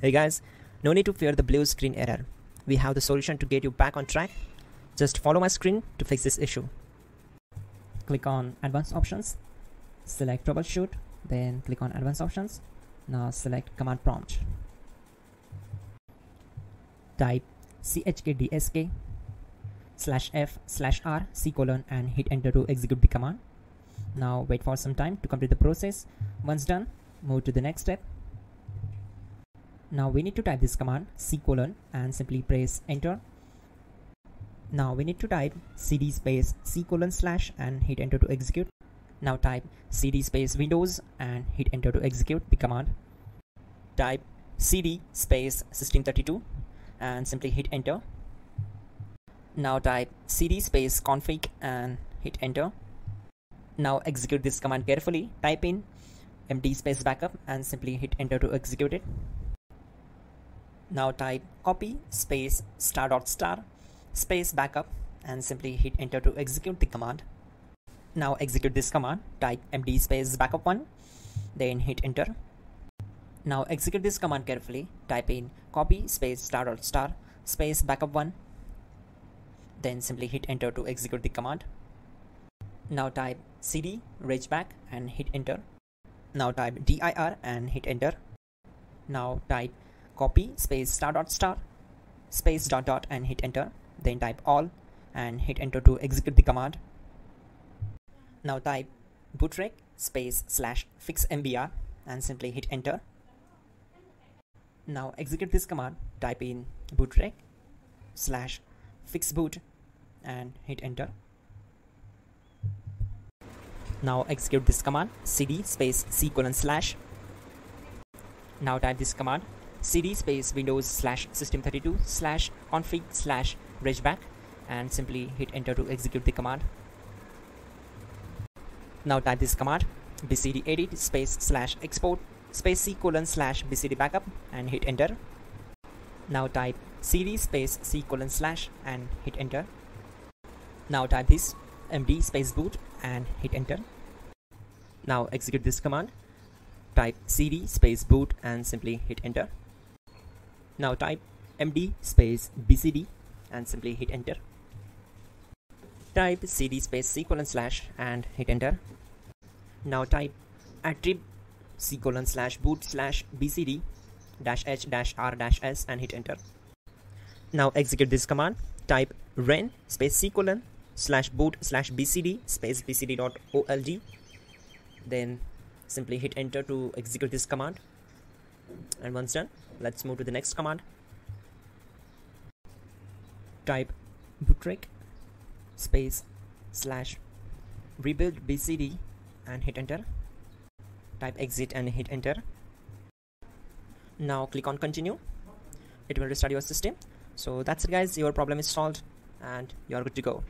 Hey guys, no need to fear the blue screen error. We have the solution to get you back on track. Just follow my screen to fix this issue. Click on advanced options, select troubleshoot, then click on advanced options. Now select command prompt. Type chkdsk slash f slash r c colon and hit enter to execute the command. Now wait for some time to complete the process. Once done, move to the next step now we need to type this command c colon and simply press enter. Now we need to type cd space c colon slash and hit enter to execute. Now type cd space windows and hit enter to execute the command. Type cd space system32 and simply hit enter. Now type cd space config and hit enter. Now execute this command carefully. Type in md space backup and simply hit enter to execute it. Now type copy space star dot star space backup and simply hit enter to execute the command. Now execute this command, type md space backup one, then hit enter. Now execute this command carefully, type in copy space star dot star space backup one, then simply hit enter to execute the command. Now type cd back and hit enter. Now type dir and hit enter. Now type copy space star dot star space dot dot and hit enter. Then type all and hit enter to execute the command. Now type bootrec space slash fix mbr and simply hit enter. Now execute this command. Type in bootrec slash fix boot and hit enter. Now execute this command. Cd space c colon slash. Now type this command cd space windows slash system32 slash config slash regback and simply hit enter to execute the command. Now type this command bcd edit space slash export space c colon slash bcd backup and hit enter. Now type cd space c colon slash and hit enter. Now type this md space boot and hit enter. Now execute this command. Type cd space boot and simply hit enter. Now type md space bcd and simply hit enter. Type cd space c colon slash and hit enter. Now type attrib c colon slash boot slash bcd dash h dash r dash s and hit enter. Now execute this command. Type ren space c colon slash boot slash bcd space bcd dot old. Then simply hit enter to execute this command. And once done, let's move to the next command. Type bootrec space slash rebuild bcd and hit enter. Type exit and hit enter. Now click on continue. It will restart your system. So that's it guys. Your problem is solved and you're good to go